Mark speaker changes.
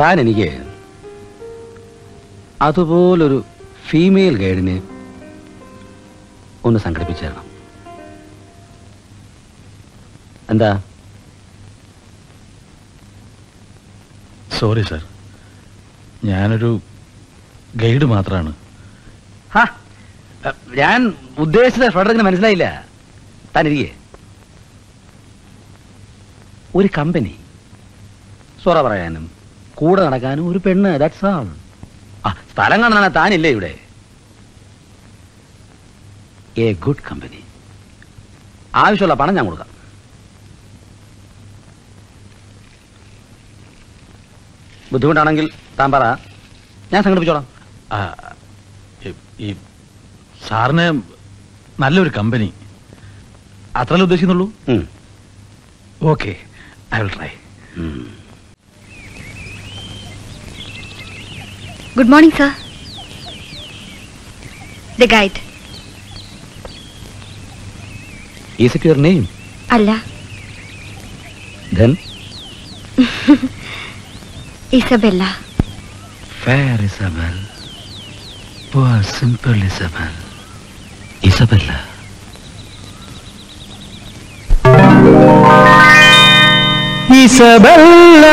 Speaker 1: താൻ എനിക്ക് അതുപോലൊരു ഫീമെയിൽ ഗൈഡിനെ ഒന്ന് സംഘടിപ്പിച്ചു തരണം എന്താ?
Speaker 2: സോറി സർ ഞാനൊരു ഗൈഡ് മാത്രമാണ്
Speaker 1: ഞാൻ ഉദ്ദേശിച്ച ഫ്രഡറിന് മനസ്സിലായില്ല. താനിരിക്കേ. ഒരു കമ്പനി സൊറ പറയാനും കൂടെ നടക്കാനും ഒരു പെണ്ണ് ദാറ്റ്സ് ആൾ ആ സ്ഥലം കാണാനാ താനില്ലേ ഇവിടെ? എ ഗുഡ് കമ്പനി ആവശ്യമുള്ള പണം ഞാൻ കൊടുക്കാം. ബുദ്ധിമുട്ടാണെങ്കിൽ താൻ പറ. ഞാൻ സംഘടിപ്പിച്ചോളാം.
Speaker 2: ഈ- സാറിന് നല്ലൊരു കമ്പനി അത്രല്ലേ ഉദ്ദേശിക്കുന്നുള്ളൂ. Okay I will try
Speaker 3: good morning sir the guide
Speaker 1: Is it your name?
Speaker 3: അല്ല
Speaker 1: Then,
Speaker 3: Isabella
Speaker 1: fair Isabel, poor simple Isabel, Isabella.
Speaker 4: Isabella